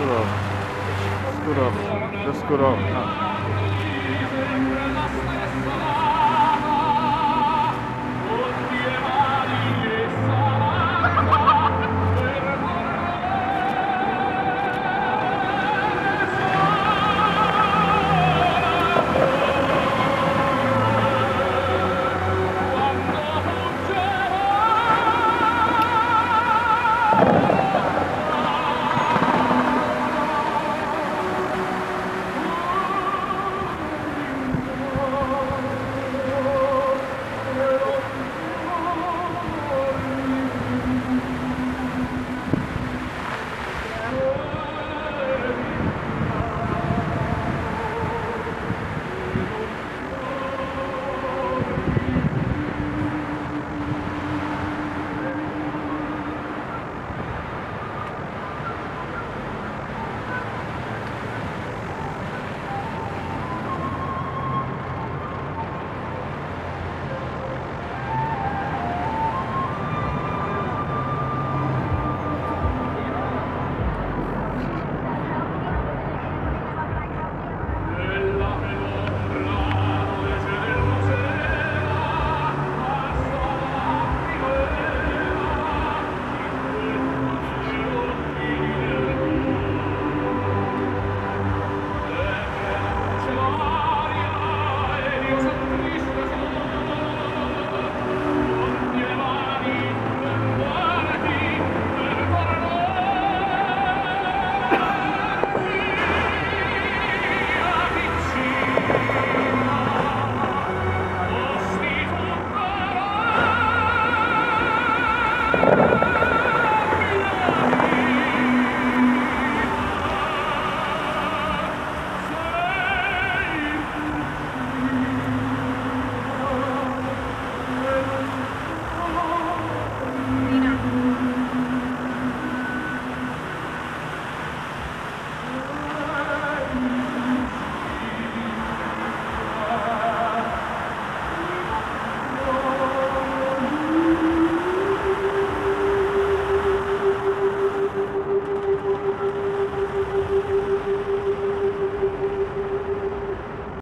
scoot off. Scoot off. Just scoot off.